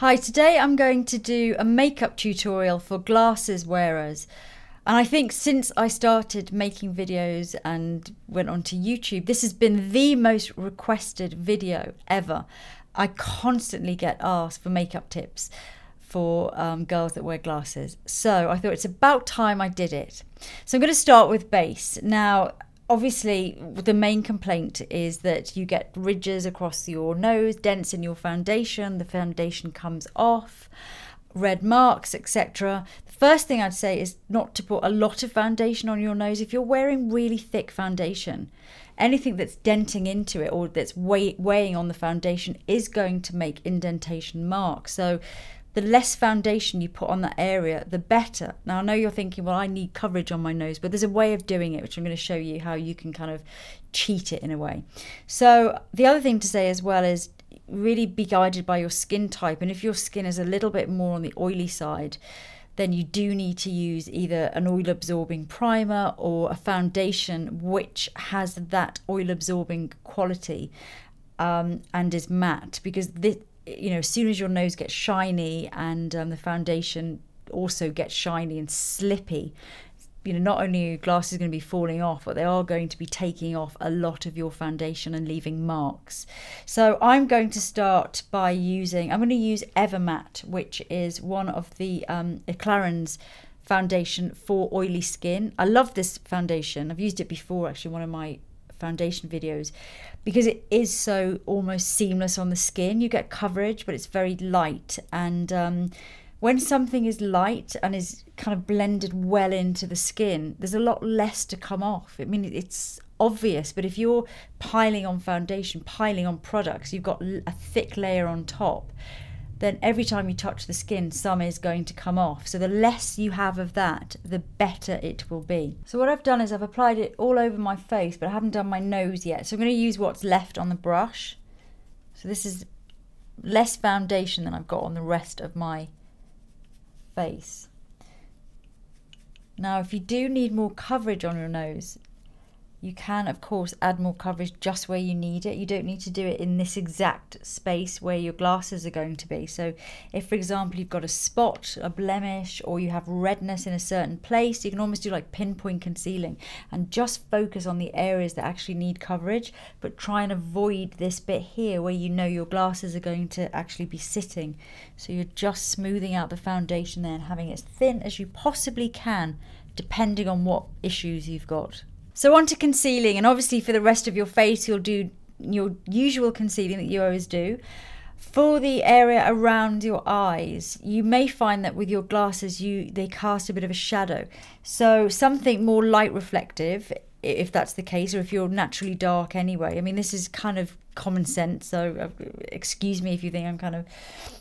Hi, today I'm going to do a makeup tutorial for glasses wearers. And I think since I started making videos and went onto YouTube, this has been the most requested video ever. I constantly get asked for makeup tips for um, girls that wear glasses. So I thought it's about time I did it. So I'm going to start with base. Now, obviously the main complaint is that you get ridges across your nose dents in your foundation the foundation comes off red marks etc the first thing i'd say is not to put a lot of foundation on your nose. If you're wearing really thick foundation anything that's denting into it or that's weigh, weighing on the foundation is going to make indentation marks. So the less foundation you put on that area, the better. Now, I know you're thinking, well, I need coverage on my nose, but there's a way of doing it, which I'm going to show you how you can kind of cheat it in a way. So, the other thing to say as well is really be guided by your skin type. And if your skin is a little bit more on the oily side, then you do need to use either an oil absorbing primer or a foundation which has that oil absorbing quality um, and is matte because this, you know, as soon as your nose gets shiny and um, the foundation also gets shiny and slippy, you know, not only are your glasses going to be falling off, but they are going to be taking off a lot of your foundation and leaving marks. So I'm going to start by using, I'm going to use Evermatte, which is one of the um, Clarins foundation for oily skin. I love this foundation. I've used it before, actually, one of my foundation videos because it is so almost seamless on the skin. You get coverage, but it's very light. And um, when something is light and is kind of blended well into the skin, there's a lot less to come off. I mean, it's obvious, but if you're piling on foundation, piling on products, you've got a thick layer on top then every time you touch the skin, some is going to come off. So the less you have of that, the better it will be. So what I've done is I've applied it all over my face, but I haven't done my nose yet. So I'm going to use what's left on the brush. So this is less foundation than I've got on the rest of my face. Now, if you do need more coverage on your nose, you can, of course, add more coverage just where you need it. You don't need to do it in this exact space where your glasses are going to be. So, if, for example, you've got a spot, a blemish, or you have redness in a certain place, you can almost do like pinpoint concealing and just focus on the areas that actually need coverage, but try and avoid this bit here where you know your glasses are going to actually be sitting. So, you're just smoothing out the foundation there and having it as thin as you possibly can, depending on what issues you've got. So on to concealing, and obviously for the rest of your face, you'll do your usual concealing that you always do. For the area around your eyes, you may find that with your glasses, you they cast a bit of a shadow. So something more light reflective if that's the case, or if you're naturally dark anyway. I mean, this is kind of common sense, so uh, excuse me if you think I'm kind of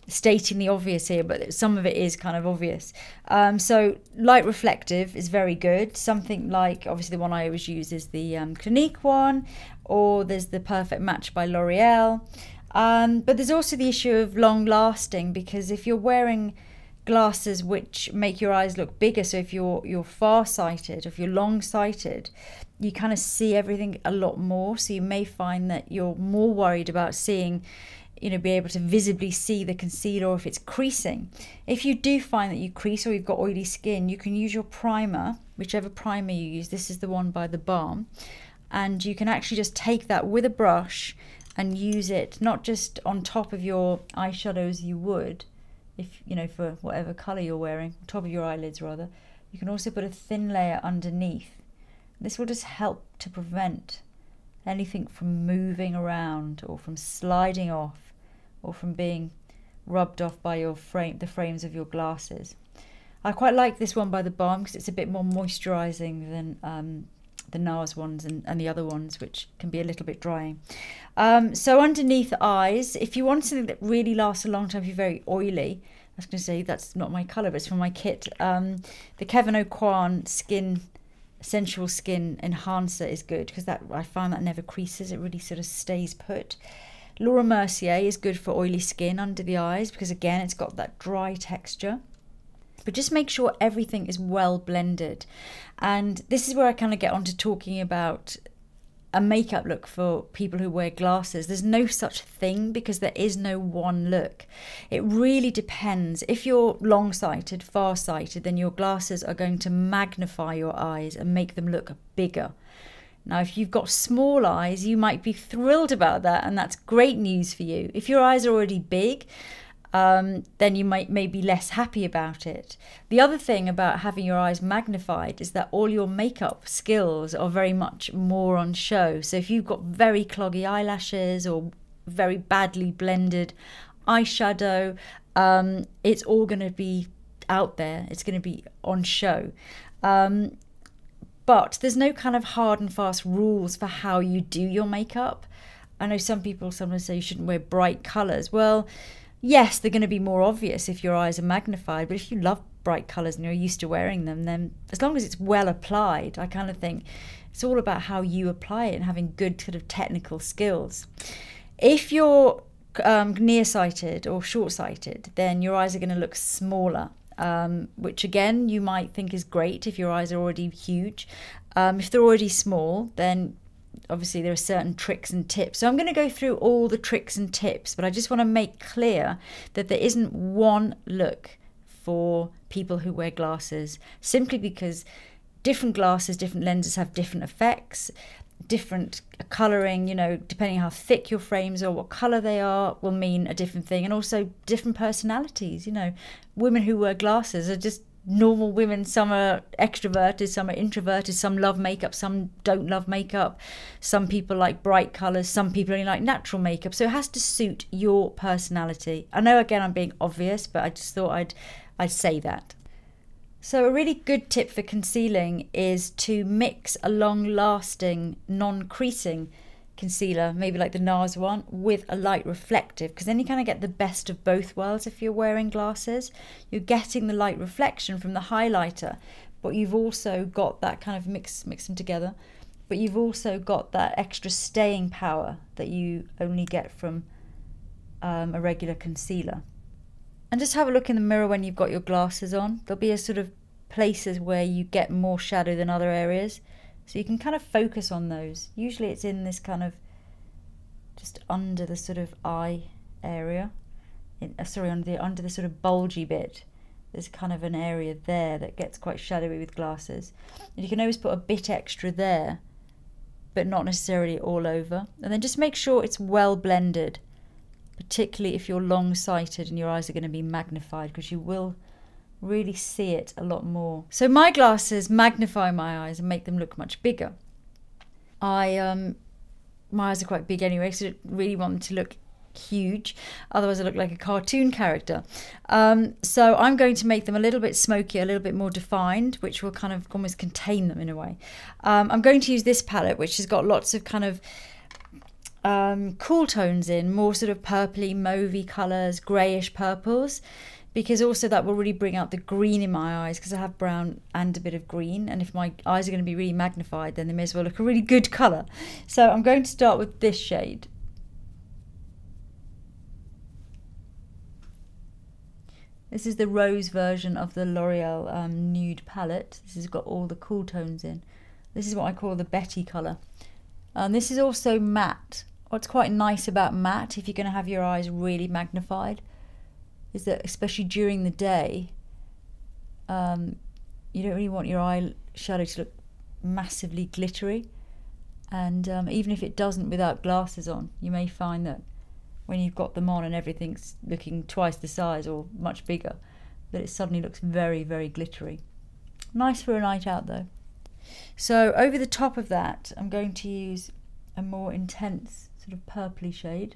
stating the obvious here, but some of it is kind of obvious. Um, so, light reflective is very good. Something like, obviously, the one I always use is the um, Clinique one, or there's the Perfect Match by L'Oreal. Um, but there's also the issue of long lasting because if you're wearing glasses which make your eyes look bigger. So if you're you're far sighted, if you're long sighted, you kind of see everything a lot more. So you may find that you're more worried about seeing, you know, be able to visibly see the concealer if it's creasing. If you do find that you crease or you've got oily skin, you can use your primer, whichever primer you use. This is the one by the balm. And you can actually just take that with a brush and use it not just on top of your eyeshadows you would, if you know for whatever color you're wearing top of your eyelids rather you can also put a thin layer underneath this will just help to prevent anything from moving around or from sliding off or from being rubbed off by your frame the frames of your glasses I quite like this one by the balm because it's a bit more moisturizing than um, the NARS ones and, and the other ones, which can be a little bit drying. Um, so underneath eyes, if you want something that really lasts a long time, if you're very oily, I was going to say that's not my colour, but it's from my kit. Um, the Kevyn Aucoin Skin Sensual Skin Enhancer is good because that I find that never creases. It really sort of stays put. Laura Mercier is good for oily skin under the eyes because again it's got that dry texture but just make sure everything is well blended. And this is where I kind of get on to talking about a makeup look for people who wear glasses. There's no such thing because there is no one look. It really depends. If you're long sighted, far sighted, then your glasses are going to magnify your eyes and make them look bigger. Now, if you've got small eyes, you might be thrilled about that, and that's great news for you. If your eyes are already big, um, then you might may be less happy about it. The other thing about having your eyes magnified is that all your makeup skills are very much more on show. So if you've got very cloggy eyelashes or very badly blended eyeshadow, um, it's all going to be out there. It's going to be on show. Um, but there's no kind of hard and fast rules for how you do your makeup. I know some people sometimes say you shouldn't wear bright colours. Well, yes, they're going to be more obvious if your eyes are magnified, but if you love bright colours and you're used to wearing them, then as long as it's well applied, I kind of think it's all about how you apply it and having good sort of technical skills. If you're um, nearsighted or short-sighted, then your eyes are going to look smaller. Um, which again you might think is great if your eyes are already huge. Um, if they're already small, then obviously there are certain tricks and tips. So I'm going to go through all the tricks and tips, but I just want to make clear that there isn't one look for people who wear glasses simply because different glasses, different lenses have different effects, different coloring, you know, depending how thick your frames are, what color they are will mean a different thing and also different personalities, you know. Women who wear glasses are just normal women. Some are extroverted, some are introverted, some love makeup, some don't love makeup. Some people like bright colours, some people only like natural makeup. So it has to suit your personality. I know again I'm being obvious, but I just thought I'd I'd say that. So a really good tip for concealing is to mix a long lasting, non creasing concealer, maybe like the NARS one, with a light reflective, because then you kind of get the best of both worlds if you're wearing glasses. You're getting the light reflection from the highlighter, but you've also got that kind of mix mix them together. But you've also got that extra staying power that you only get from um, a regular concealer. And just have a look in the mirror when you've got your glasses on. There'll be a sort of places where you get more shadow than other areas. So you can kind of focus on those. Usually it's in this kind of just under the sort of eye area. In, uh, sorry, under the, under the sort of bulgy bit. There's kind of an area there that gets quite shadowy with glasses. And you can always put a bit extra there, but not necessarily all over. And then just make sure it's well blended, particularly if you're long sighted and your eyes are going to be magnified because you will really see it a lot more. So my glasses magnify my eyes and make them look much bigger. I um my eyes are quite big anyway, so I really want them to look huge. Otherwise, I look like a cartoon character. Um, so I'm going to make them a little bit smokier, a little bit more defined, which will kind of almost contain them in a way. Um, I'm going to use this palette, which has got lots of kind of um, cool tones in, more sort of purpley, mauvey colours, greyish purples because also that will really bring out the green in my eyes because I have brown and a bit of green and if my eyes are going to be really magnified then they may as well look a really good colour. So I'm going to start with this shade. This is the rose version of the L'Oreal um, nude palette. This has got all the cool tones in. This is what I call the Betty colour. Um, this is also matte. What's quite nice about matte if you're going to have your eyes really magnified is that especially during the day, um, you don't really want your eye shadow to look massively glittery. And um, even if it doesn't without glasses on, you may find that when you've got them on and everything's looking twice the size or much bigger, that it suddenly looks very, very glittery. Nice for a night out though. So over the top of that, I'm going to use a more intense sort of purpley shade.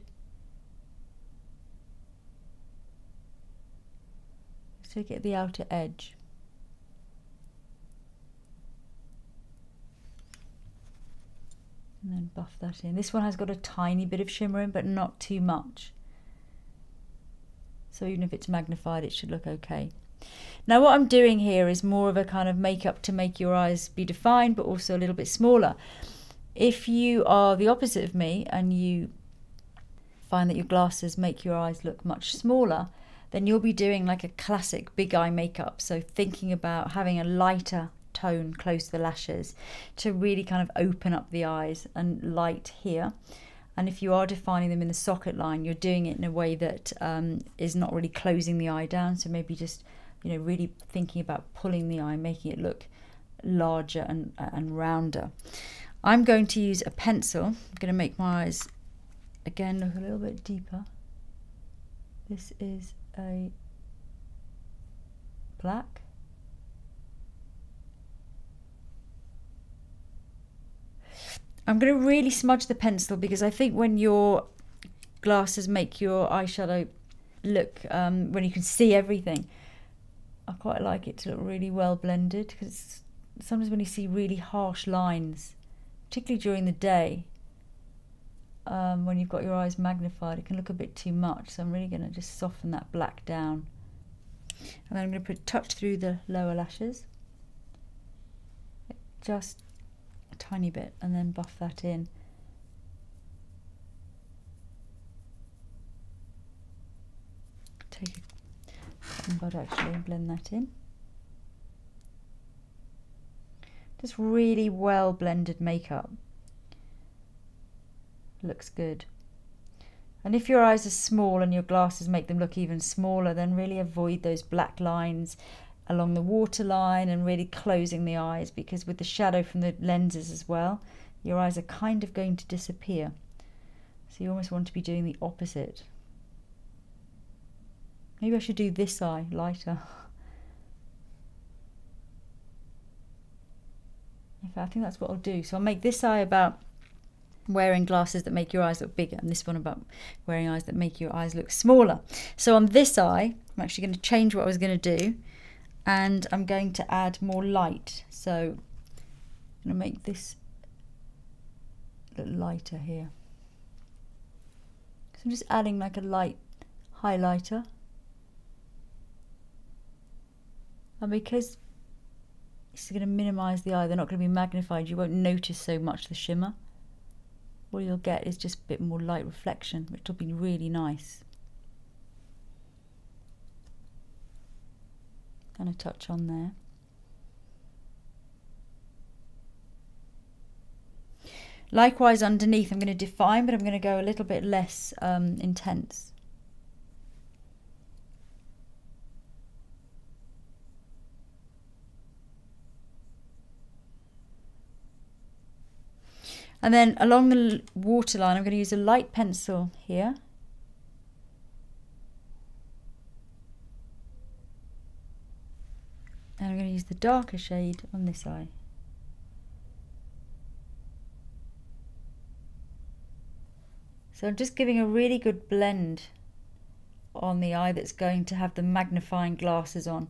To get the outer edge. And then buff that in. This one has got a tiny bit of shimmer in, but not too much. So even if it's magnified, it should look okay. Now what I'm doing here is more of a kind of makeup to make your eyes be defined, but also a little bit smaller. If you are the opposite of me and you find that your glasses make your eyes look much smaller, then you'll be doing like a classic big eye makeup. So thinking about having a lighter tone close to the lashes to really kind of open up the eyes and light here. And if you are defining them in the socket line, you're doing it in a way that um, is not really closing the eye down. So maybe just, you know, really thinking about pulling the eye, making it look larger and, and rounder. I'm going to use a pencil. I'm going to make my eyes again look a little bit deeper. This is a black. I'm going to really smudge the pencil because I think when your glasses make your eyeshadow look, um, when you can see everything, I quite like it to look really well blended because sometimes when you see really harsh lines, particularly during the day, um, when you've got your eyes magnified, it can look a bit too much. So I'm really going to just soften that black down. And then I'm going to put touch through the lower lashes. Just a tiny bit and then buff that in. Take a cotton bud actually and blend that in. Just really well blended makeup. Looks good. And if your eyes are small and your glasses make them look even smaller, then really avoid those black lines along the waterline and really closing the eyes because with the shadow from the lenses as well, your eyes are kind of going to disappear. So you almost want to be doing the opposite. Maybe I should do this eye lighter. In fact, I think that's what I'll do. So I'll make this eye about wearing glasses that make your eyes look bigger and this one about wearing eyes that make your eyes look smaller. So on this eye, I'm actually going to change what I was going to do and I'm going to add more light. So I'm going to make this a little lighter here. So I'm just adding like a light highlighter. And because it's going to minimize the eye, they're not going to be magnified, you won't notice so much the shimmer what you'll get is just a bit more light reflection, which will be really nice. And a touch on there. Likewise underneath I'm going to define but I'm going to go a little bit less um, intense. And then along the waterline, I'm going to use a light pencil here. And I'm going to use the darker shade on this eye. So I'm just giving a really good blend on the eye that's going to have the magnifying glasses on.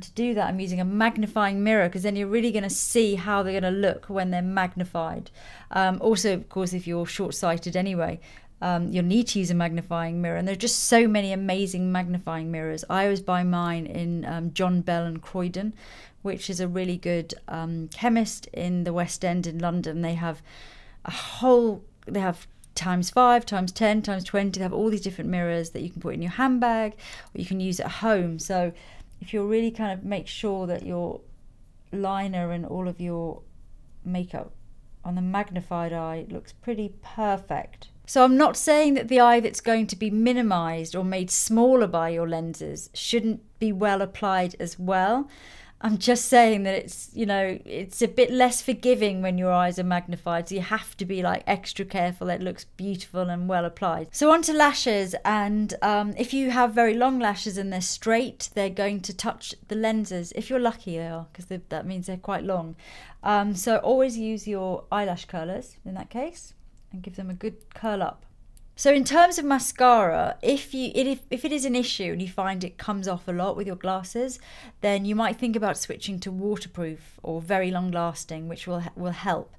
To do that, I'm using a magnifying mirror because then you're really going to see how they're going to look when they're magnified. Um, also, of course, if you're short sighted anyway, um, you'll need to use a magnifying mirror. And there are just so many amazing magnifying mirrors. I always buy mine in um, John Bell and Croyden, which is a really good um, chemist in the West End in London. They have a whole, they have times five, times 10, times 20. They have all these different mirrors that you can put in your handbag or you can use at home. So if you'll really kind of make sure that your liner and all of your makeup on the magnified eye looks pretty perfect. So I'm not saying that the eye that's going to be minimized or made smaller by your lenses shouldn't be well applied as well. I'm just saying that it's, you know, it's a bit less forgiving when your eyes are magnified. So you have to be like extra careful it looks beautiful and well applied. So on to lashes. And um, if you have very long lashes and they're straight, they're going to touch the lenses. If you're lucky, they are, because that means they're quite long. Um, so always use your eyelash curlers in that case and give them a good curl up. So in terms of mascara, if you if, if it is an issue and you find it comes off a lot with your glasses, then you might think about switching to waterproof or very long lasting, which will will help.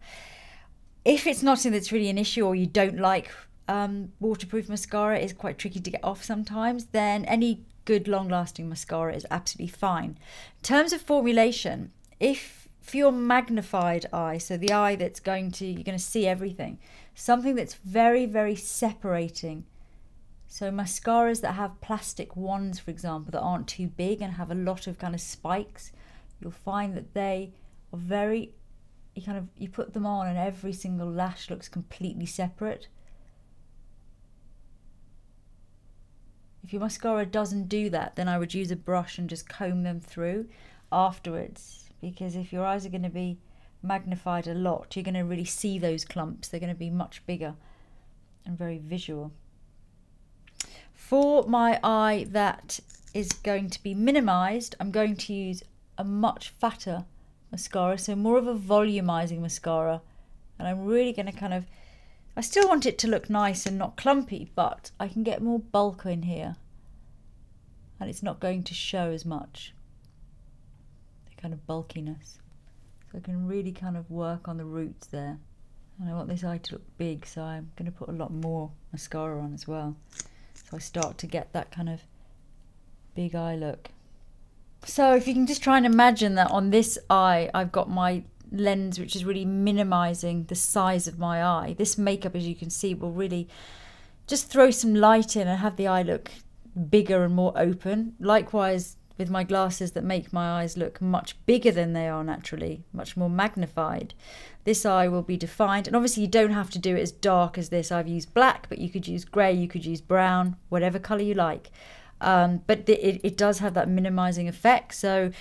If it's not something that's really an issue or you don't like um, waterproof mascara, is quite tricky to get off sometimes, then any good long lasting mascara is absolutely fine. In terms of formulation, if for your magnified eye, so the eye that's going to you're going to see everything something that's very, very separating. So mascaras that have plastic wands, for example, that aren't too big and have a lot of kind of spikes, you'll find that they are very you kind of you put them on and every single lash looks completely separate. If your mascara doesn't do that, then I would use a brush and just comb them through afterwards because if your eyes are going to be magnified a lot, you're going to really see those clumps. They're going to be much bigger and very visual. For my eye that is going to be minimized, I'm going to use a much fatter mascara, so more of a volumizing mascara. And I'm really going to kind of, I still want it to look nice and not clumpy, but I can get more bulk in here. And it's not going to show as much, the kind of bulkiness. I can really kind of work on the roots there. And I want this eye to look big, so I'm going to put a lot more mascara on as well. So I start to get that kind of big eye look. So if you can just try and imagine that on this eye, I've got my lens which is really minimizing the size of my eye. This makeup, as you can see, will really just throw some light in and have the eye look bigger and more open. Likewise with my glasses that make my eyes look much bigger than they are naturally, much more magnified. This eye will be defined, and obviously you don't have to do it as dark as this. I've used black, but you could use grey, you could use brown, whatever colour you like. Um, but it, it does have that minimizing effect. So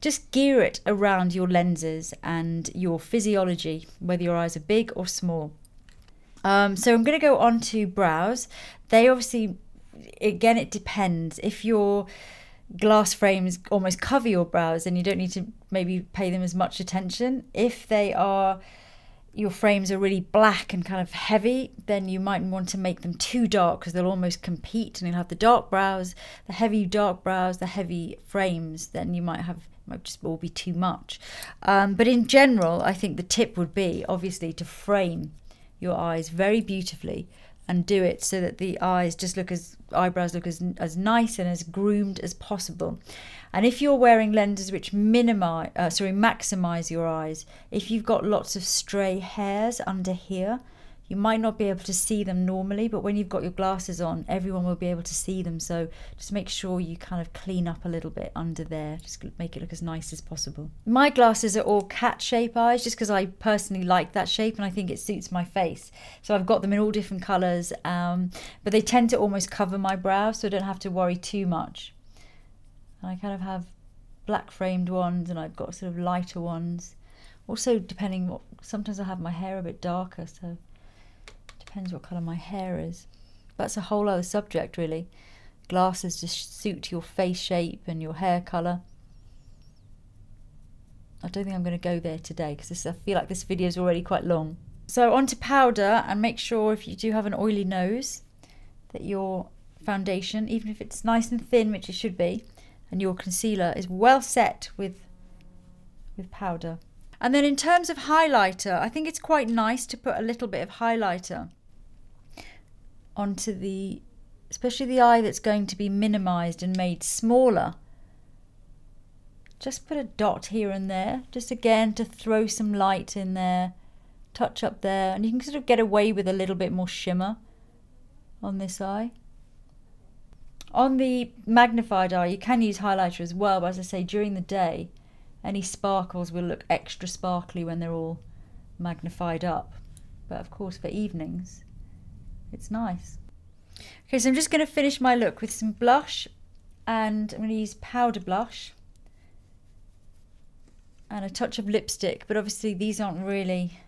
just gear it around your lenses and your physiology, whether your eyes are big or small. Um, so I'm going to go on to brows. They obviously, again, it depends. If your glass frames almost cover your brows, and you don't need to maybe pay them as much attention. If they are your frames are really black and kind of heavy, then you might want to make them too dark because they'll almost compete and you'll have the dark brows, the heavy dark brows, the heavy frames, then you might have might just all be too much. Um, but in general, I think the tip would be obviously to frame your eyes very beautifully and do it so that the eyes just look as eyebrows look as as nice and as groomed as possible. And if you're wearing lenses which minimize, uh, sorry, maximize your eyes, if you've got lots of stray hairs under here, you might not be able to see them normally, but when you've got your glasses on, everyone will be able to see them. So just make sure you kind of clean up a little bit under there. Just make it look as nice as possible. My glasses are all cat shape eyes just because I personally like that shape and I think it suits my face. So I've got them in all different colours, um, but they tend to almost cover my brow so I don't have to worry too much. I kind of have black framed ones and I've got sort of lighter ones. Also, depending what, sometimes I have my hair a bit darker, so depends what colour my hair is. That's a whole other subject, really. Glasses just suit your face shape and your hair colour. I don't think I'm going to go there today because I feel like this video is already quite long. So onto powder and make sure if you do have an oily nose that your foundation, even if it's nice and thin, which it should be, and your concealer is well set with with powder. And then in terms of highlighter, I think it's quite nice to put a little bit of highlighter onto the especially the eye that's going to be minimized and made smaller. Just put a dot here and there, just again to throw some light in there, touch up there, and you can sort of get away with a little bit more shimmer on this eye. On the magnified eye, you can use highlighter as well, but as I say, during the day, any sparkles will look extra sparkly when they're all magnified up. But of course, for evenings, it's nice. Okay, so I'm just going to finish my look with some blush, and I'm going to use powder blush and a touch of lipstick, but obviously these aren't really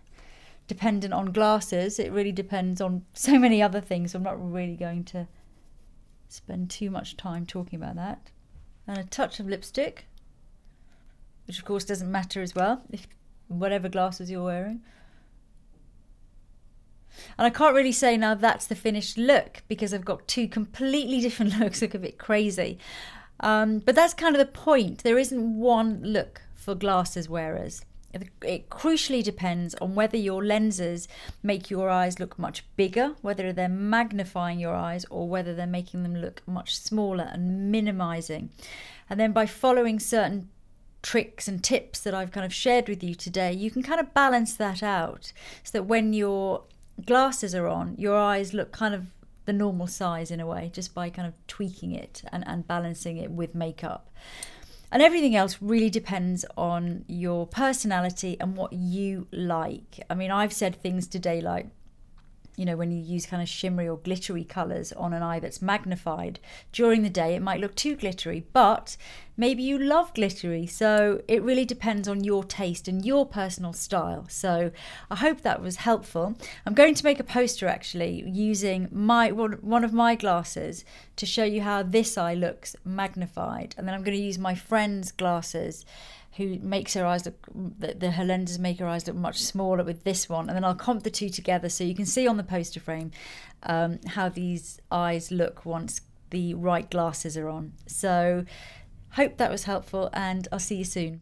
dependent on glasses. It really depends on so many other things. So I'm not really going to spend too much time talking about that. And a touch of lipstick, which of course doesn't matter as well, if whatever glasses you're wearing. And I can't really say now that's the finished look because I've got two completely different looks, look a bit crazy. Um, but that's kind of the point. There isn't one look for glasses wearers. It crucially depends on whether your lenses make your eyes look much bigger, whether they're magnifying your eyes, or whether they're making them look much smaller and minimizing. And then by following certain tricks and tips that I've kind of shared with you today, you can kind of balance that out so that when your glasses are on, your eyes look kind of the normal size in a way, just by kind of tweaking it and, and balancing it with makeup. And everything else really depends on your personality and what you like. I mean, I've said things today like, you know, when you use kind of shimmery or glittery colours on an eye that's magnified during the day, it might look too glittery, but maybe you love glittery. So it really depends on your taste and your personal style. So I hope that was helpful. I'm going to make a poster actually using my one of my glasses to show you how this eye looks magnified. And then I'm going to use my friend's glasses who makes her eyes look the, the her lenses make her eyes look much smaller with this one. And then I'll comp the two together so you can see on the poster frame um, how these eyes look once the right glasses are on. So hope that was helpful and I'll see you soon